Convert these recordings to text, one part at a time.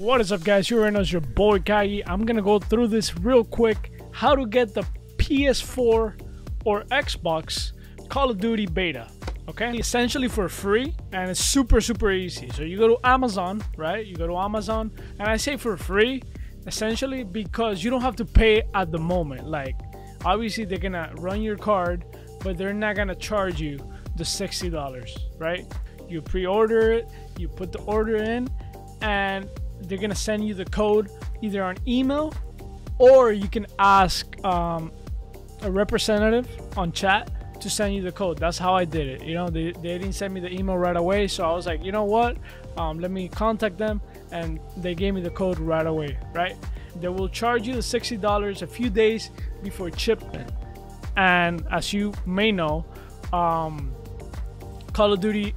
What is up guys, you're in as your boy Kagi. I'm gonna go through this real quick. How to get the PS4 or Xbox Call of Duty beta. Okay, essentially for free and it's super super easy. So you go to Amazon, right? You go to Amazon and I say for free essentially because you don't have to pay at the moment. Like obviously they're gonna run your card, but they're not gonna charge you the $60, right? You pre-order it, you put the order in and they're gonna send you the code either on email or you can ask um, a representative on chat to send you the code. That's how I did it. You know, they, they didn't send me the email right away, so I was like, you know what? Um, let me contact them, and they gave me the code right away. Right? They will charge you the sixty dollars a few days before shipment, and as you may know, um, Call of Duty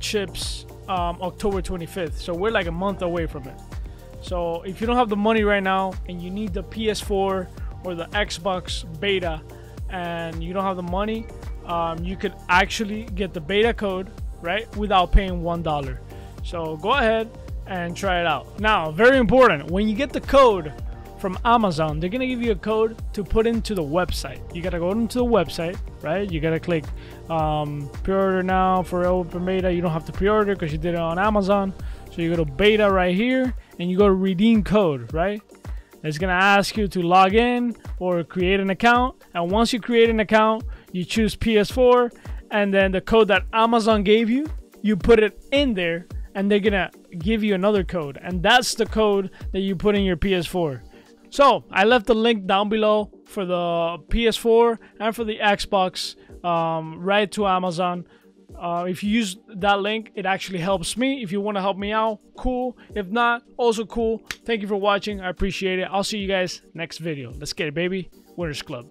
chips um, October 25th, so we're like a month away from it. So if you don't have the money right now and you need the PS4 or the Xbox beta and you don't have the money, um, you could actually get the beta code right without paying one dollar. So go ahead and try it out. Now, very important, when you get the code from Amazon, they're gonna give you a code to put into the website. You gotta go into the website, right? You gotta click um, pre-order now for open beta. You don't have to pre-order because you did it on Amazon. So you go to beta right here and you go to redeem code, right? It's gonna ask you to log in or create an account. And once you create an account, you choose PS4 and then the code that Amazon gave you, you put it in there and they're gonna give you another code. And that's the code that you put in your PS4. So I left the link down below for the PS4 and for the Xbox um, right to Amazon. Uh, if you use that link, it actually helps me. If you want to help me out, cool. If not, also cool. Thank you for watching. I appreciate it. I'll see you guys next video. Let's get it, baby. Winners Club.